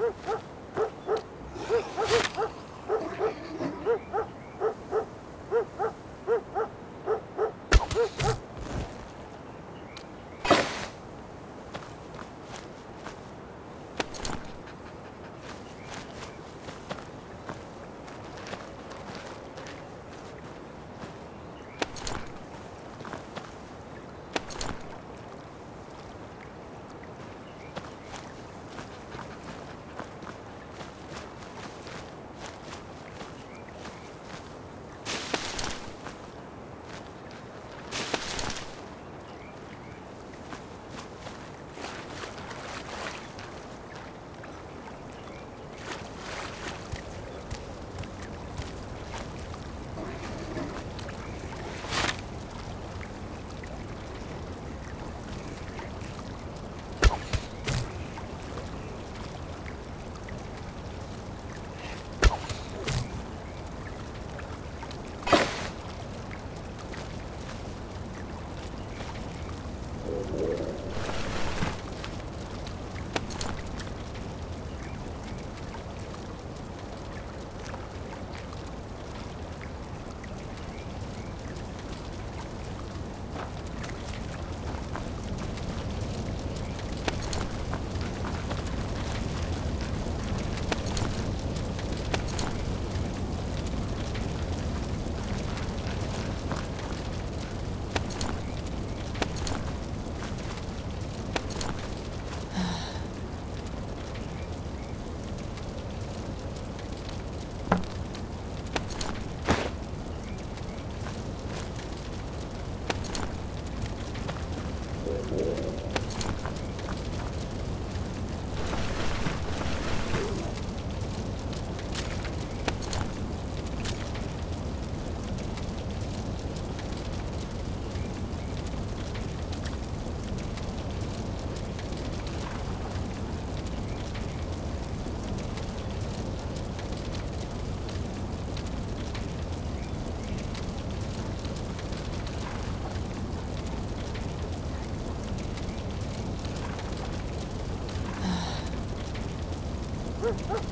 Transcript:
Ha ha ha! Ah!